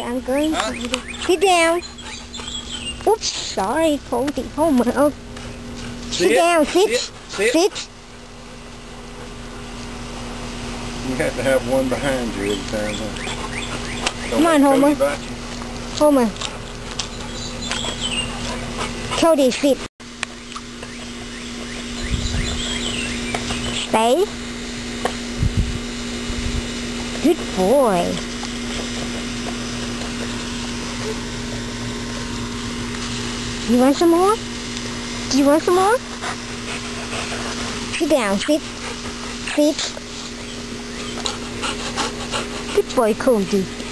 I'm going Huh? to sit down. Oops, sorry, Cody. Oh my, oh. Sit, down, sit, Sit. sit. You have to have one behind you every time. Huh? Don't Come on, Homer. Homer. Cody, sit. Stay. Good boy. You want some more? Do you want some more? Sit down, sit. Sit. Good boy, Cody.